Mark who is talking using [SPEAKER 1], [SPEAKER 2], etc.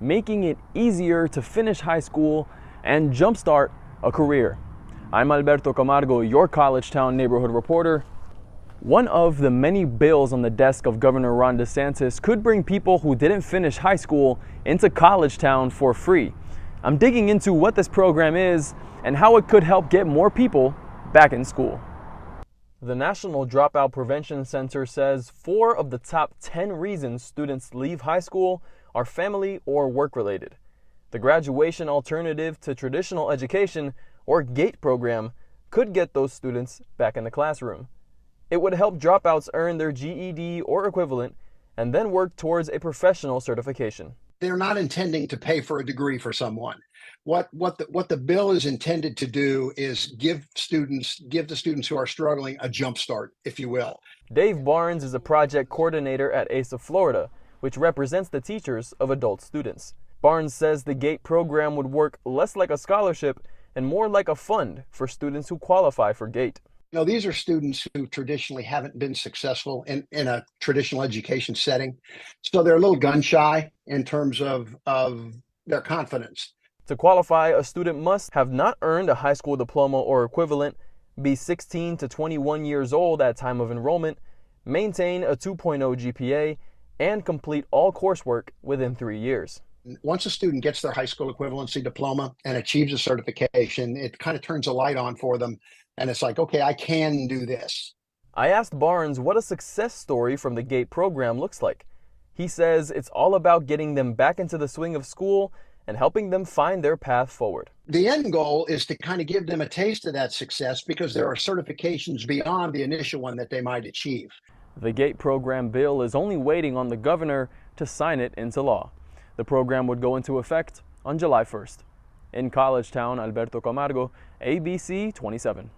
[SPEAKER 1] making it easier to finish high school and jumpstart a career. I'm Alberto Camargo, your College Town neighborhood reporter. One of the many bills on the desk of Governor Ron DeSantis could bring people who didn't finish high school into College Town for free. I'm digging into what this program is and how it could help get more people back in school. The National Dropout Prevention Center says four of the top 10 reasons students leave high school are family or work related. The graduation alternative to traditional education, or GATE program, could get those students back in the classroom. It would help dropouts earn their GED or equivalent and then work towards a professional certification.
[SPEAKER 2] They're not intending to pay for a degree for someone. What what the what the bill is intended to do is give students give the students who are struggling a jump start, if you will.
[SPEAKER 1] Dave Barnes is a project coordinator at ASA Florida, which represents the teachers of adult students. Barnes says the GATE program would work less like a scholarship and more like a fund for students who qualify for GATE.
[SPEAKER 2] Know, these are students who traditionally haven't been successful in, in a traditional education setting. So they're a little gun shy in terms of, of their confidence.
[SPEAKER 1] To qualify, a student must have not earned a high school diploma or equivalent, be 16 to 21 years old at time of enrollment, maintain a 2.0 GPA, and complete all coursework within three years.
[SPEAKER 2] Once a student gets their high school equivalency diploma and achieves a certification, it kind of turns a light on for them. And it's like, okay, I can do this.
[SPEAKER 1] I asked Barnes what a success story from the GATE program looks like. He says it's all about getting them back into the swing of school and helping them find their path forward.
[SPEAKER 2] The end goal is to kind of give them a taste of that success because there are certifications beyond the initial one that they might achieve.
[SPEAKER 1] The GATE program bill is only waiting on the governor to sign it into law. The program would go into effect on July 1st. In College Town, Alberto Camargo, ABC 27.